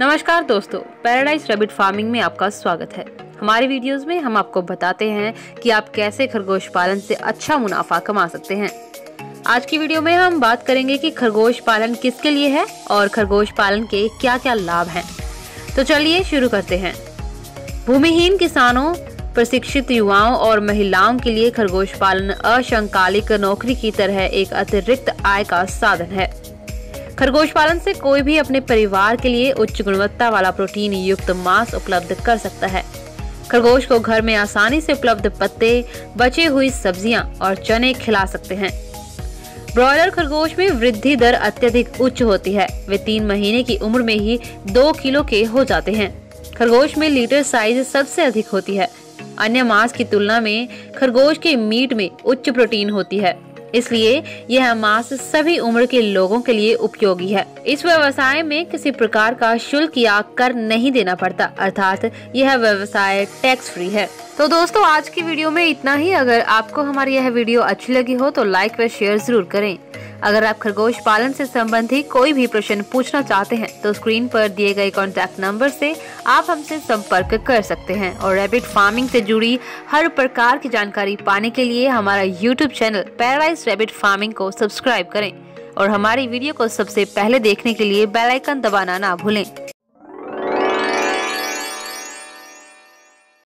नमस्कार दोस्तों paradise rebate farming में आपका स्वागत है। हमारे वीडियोस में हम आपको बताते हैं कि आप कैसे खरगोश पालन से अच्छा मुनाफा कमा सकते हैं। आज की वीडियो में हम बात करेंगे कि खरगोश पालन किसके लिए है और खरगोश पालन के क्या क्या लाभ हैं। तो चलिए शुरू करते हैं। भूमिहीन किसानों, प्रशिक्षित युवाओं और महिलाओं के लिए खरगोश पालन अशंकालिक नौकरी की तरह एक अतिरिक्त आय का साधन है। खरगोश पालन से कोई भी अपने परिवार के लिए उच्च गुणवत्ता वाला प्रोटीन युक्त मांस उपलब्ध कर सकता है। खरगोश को घर में आसानी से उपलब्ध पत्ते, बची हुई सब्ज़ियाँ और चने खिला सकते हैं। ब्रॉयलर खरगोश में वृद्धि दर अत्यधिक उच्च होती है। वे तीन महीने की उम्र में ही दो किलो के हो जाते हैं। खरगोश में लीटर साइज़ सबसे अधिक होती है। अन्य मांस की तुलना में खरगोश के मीट में उच्च प्रोटीन होती है। इसलिए यह मास्क सभी उम्र के लोगों के लिए उपयोगी है। इस व्यवसाय में किसी प्रकार का शुल्क या कर नहीं देना पड़ता, अर्थात यह व्यवसाय टैक्स फ्री है। तो दोस्तों, आज की वीडियो में इतना ही। अगर आपको हमारी यह वीडियो अच्छी लगी हो तो लाइक व शेयर ज़रूर करें। अगर आप खरगोश पालन से संबंधित कोई भी प्रश्न पूछना चाहते हैं तो स्क्रीन पर दिए गए कॉन्टैक्ट नंबर से आप हमसे संपर्क कर सकते हैं और रैबिट फ़ार्मिंग से जुड़ी हर प्रकार की जानकारी पाने के लिए हमारा YouTube channel paradise rabbit farming को सब्सक्राइब करें और हमारी वीडियो को सबसे पहले देखने के लिए बेलाइकन दबाना ना भूलें।